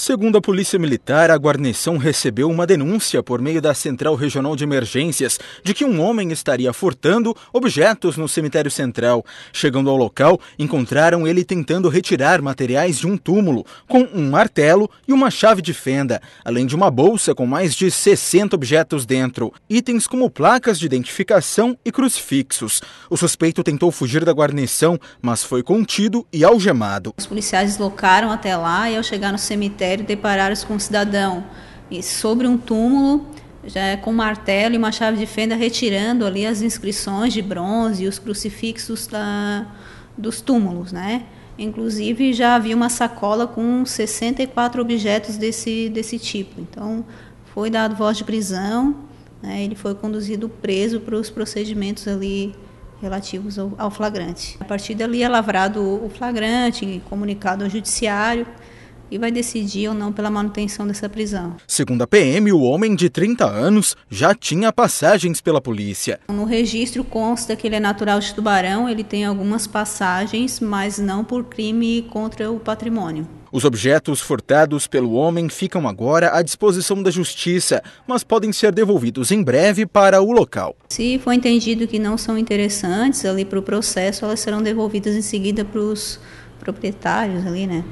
Segundo a Polícia Militar, a guarnição recebeu uma denúncia por meio da Central Regional de Emergências de que um homem estaria furtando objetos no cemitério central. Chegando ao local, encontraram ele tentando retirar materiais de um túmulo, com um martelo e uma chave de fenda, além de uma bolsa com mais de 60 objetos dentro, itens como placas de identificação e crucifixos. O suspeito tentou fugir da guarnição, mas foi contido e algemado. Os policiais deslocaram até lá e, ao chegar no cemitério, ministério depararam-se com um cidadão sobre um túmulo, já com um martelo e uma chave de fenda, retirando ali as inscrições de bronze e os crucifixos da, dos túmulos, né? Inclusive já havia uma sacola com 64 objetos desse, desse tipo. Então foi dado voz de prisão, né? ele foi conduzido preso para os procedimentos ali relativos ao, ao flagrante. A partir dali é lavrado o flagrante, comunicado ao judiciário e vai decidir ou não pela manutenção dessa prisão. Segundo a PM, o homem de 30 anos já tinha passagens pela polícia. No registro consta que ele é natural de Tubarão, ele tem algumas passagens, mas não por crime contra o patrimônio. Os objetos furtados pelo homem ficam agora à disposição da justiça, mas podem ser devolvidos em breve para o local. Se for entendido que não são interessantes ali para o processo, elas serão devolvidas em seguida para os proprietários ali, né?